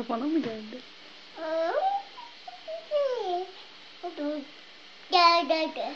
Kafana mı geldi? Gel gel gel.